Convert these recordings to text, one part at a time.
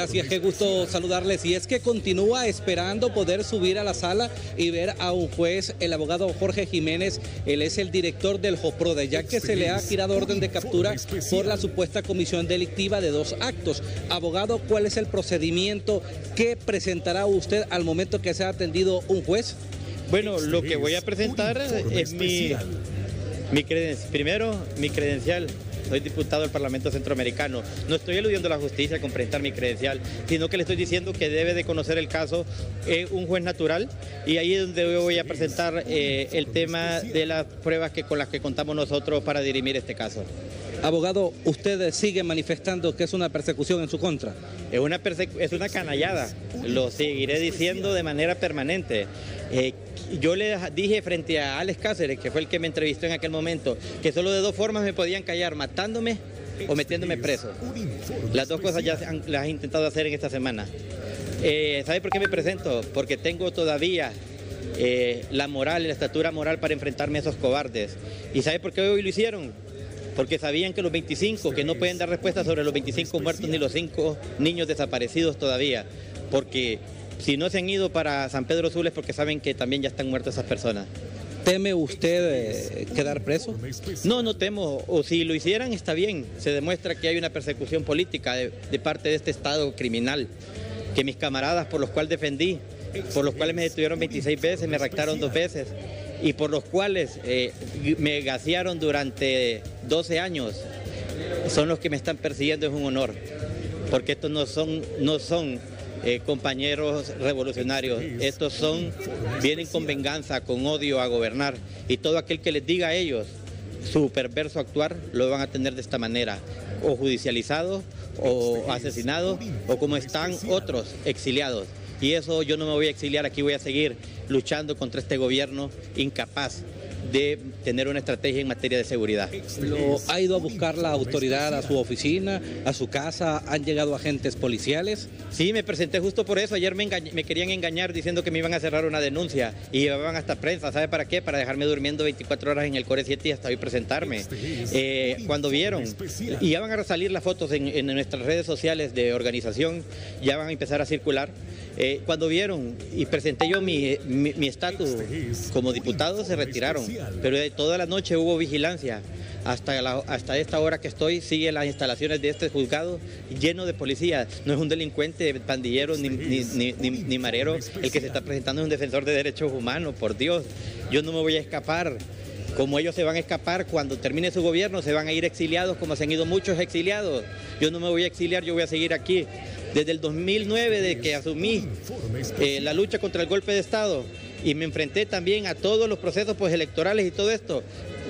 Gracias, qué gusto saludarles. Y es que continúa esperando poder subir a la sala y ver a un juez, el abogado Jorge Jiménez. Él es el director del JOPRODE, ya que se le ha girado orden de captura por la supuesta comisión delictiva de dos actos. Abogado, ¿cuál es el procedimiento que presentará usted al momento que sea atendido un juez? Bueno, lo que voy a presentar es mi, mi credencial. Primero, mi credencial soy diputado del Parlamento Centroamericano. No estoy eludiendo la justicia con presentar mi credencial, sino que le estoy diciendo que debe de conocer el caso eh, un juez natural y ahí es donde voy a presentar eh, el tema de las pruebas que, con las que contamos nosotros para dirimir este caso. Abogado, usted sigue manifestando que es una persecución en su contra. Es una, es una canallada, lo seguiré diciendo de manera permanente. Eh, yo le dije frente a Alex Cáceres, que fue el que me entrevistó en aquel momento, que solo de dos formas me podían callar, matándome o metiéndome preso. Las dos cosas ya las he intentado hacer en esta semana. Eh, ¿Sabe por qué me presento? Porque tengo todavía eh, la moral, la estatura moral para enfrentarme a esos cobardes. ¿Y sabe por qué hoy lo hicieron? Porque sabían que los 25, que no pueden dar respuesta sobre los 25 muertos ni los 5 niños desaparecidos todavía, porque si no se han ido para San Pedro Sula es porque saben que también ya están muertas esas personas. ¿Teme usted eh, quedar preso? No, no temo. O si lo hicieran está bien. Se demuestra que hay una persecución política de, de parte de este Estado criminal. Que mis camaradas por los cuales defendí, por los cuales me detuvieron 26 veces, me raptaron dos veces, y por los cuales eh, me gasearon durante 12 años, son los que me están persiguiendo, es un honor, porque estos no son, no son eh, compañeros revolucionarios, estos son, vienen con venganza, con odio a gobernar, y todo aquel que les diga a ellos su perverso actuar, lo van a tener de esta manera, o judicializado, o asesinado, o como están otros exiliados. Y eso yo no me voy a exiliar, aquí voy a seguir luchando contra este gobierno incapaz de tener una estrategia en materia de seguridad. ¿Lo ha ido a buscar la autoridad a su oficina, a su casa? ¿Han llegado agentes policiales? Sí, me presenté justo por eso. Ayer me, me querían engañar diciendo que me iban a cerrar una denuncia y llevaban hasta prensa. ¿Sabe para qué? Para dejarme durmiendo 24 horas en el Core 7 y hasta hoy presentarme. Eh, cuando vieron, y ya van a salir las fotos en, nuestras redes sociales de organización, ya van a empezar a circular. Eh, cuando vieron y presenté yo mi estatus como diputado, se retiraron. Pero de toda la noche hubo vigilancia. Hasta, hasta esta hora que estoy, sigue las instalaciones de este juzgado lleno de policías. No es un delincuente, pandillero ni, ni, ni, marero. El que se está presentando es un defensor de derechos humanos, por Dios. Yo no me voy a escapar como ellos se van a escapar cuando termine su gobierno, se van a ir exiliados como se han ido muchos exiliados. Yo no me voy a exiliar, yo voy a seguir aquí. Desde el 2009, de que asumí eh, la lucha contra el golpe de Estado y me enfrenté también a todos los procesos pues, electorales y todo esto,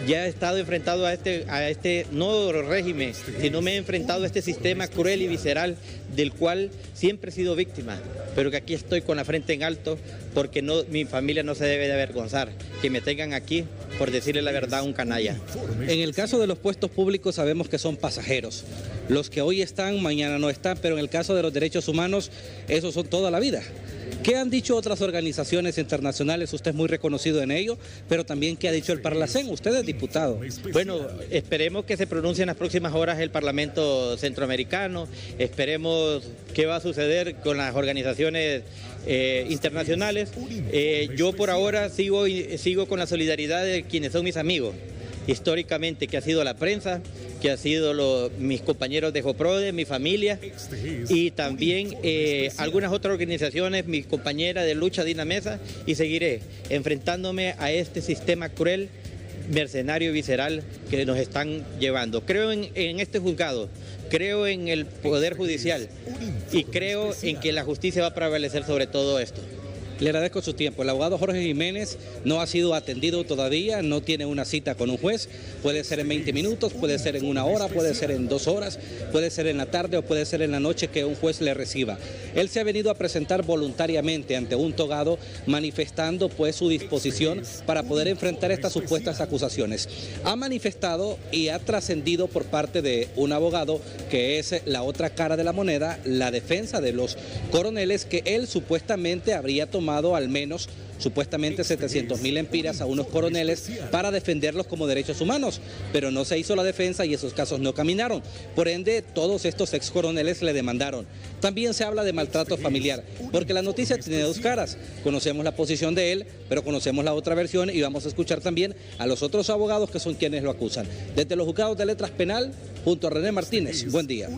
ya he estado enfrentado a este, a este no régimen, sino me he enfrentado a este sistema cruel y visceral del cual siempre he sido víctima, pero que aquí estoy con la frente en alto porque no, mi familia no se debe de avergonzar, que me tengan aquí por decirle la verdad un canalla. En el caso de los puestos públicos sabemos que son pasajeros, los que hoy están, mañana no están, pero en el caso de los derechos humanos, esos son toda la vida. ¿Qué han dicho otras organizaciones internacionales? Usted es muy reconocido en ello, pero también ¿qué ha dicho el Parlacén? Usted es diputado. Bueno, esperemos que se pronuncie en las próximas horas el Parlamento Centroamericano, esperemos qué va a suceder con las organizaciones eh, internacionales. Eh, yo por ahora sigo, sigo con la solidaridad de quienes son mis amigos históricamente, que ha sido la prensa, que ha sido mis compañeros de Joprode, mi familia y también eh, algunas otras organizaciones, mis compañeras de lucha Dinamesa y seguiré enfrentándome a este sistema cruel, mercenario y visceral que nos están llevando. Creo en este juzgado, creo en el Poder Judicial y creo en que la justicia va a prevalecer sobre todo esto. Le agradezco su tiempo. El abogado Jorge Jiménez no ha sido atendido todavía, no tiene una cita con un juez. Puede ser en 20 minutos, puede ser en una hora, puede ser en dos horas, puede ser en la tarde o puede ser en la noche que un juez le reciba. Él se ha venido a presentar voluntariamente ante un togado manifestando pues su disposición para poder enfrentar estas supuestas acusaciones. Ha manifestado y ha trascendido por parte de un abogado que es la otra cara de la moneda, la defensa de los coroneles que él supuestamente habría tomado al menos supuestamente 700 mil empiras a unos coroneles para defenderlos como derechos humanos, pero no se hizo la defensa y esos casos no caminaron. Por ende, todos estos ex coroneles le demandaron. También se habla de maltrato familiar, porque la noticia tiene dos caras. Conocemos la posición de él, pero conocemos la otra versión y vamos a escuchar también a los otros abogados que son quienes lo acusan. Desde los juzgados de letras penal, junto a René Martínez. Buen día.